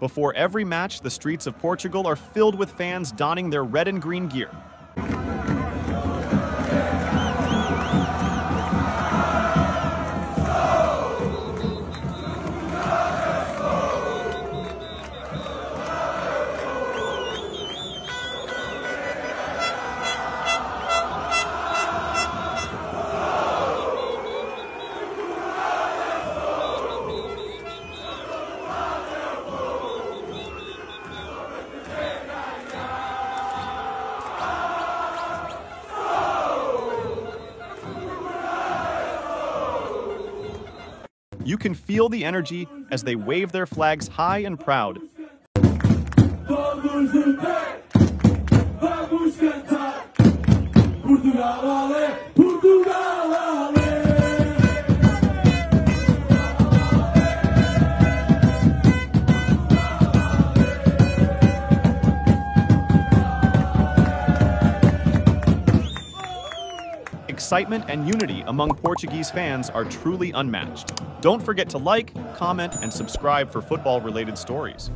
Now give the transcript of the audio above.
Before every match, the streets of Portugal are filled with fans donning their red and green gear. You can feel the energy as they wave their flags high and proud. Portugal, ale, Portugal, Excitement and unity among Portuguese fans are truly unmatched. Don't forget to like, comment, and subscribe for football related stories.